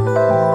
oh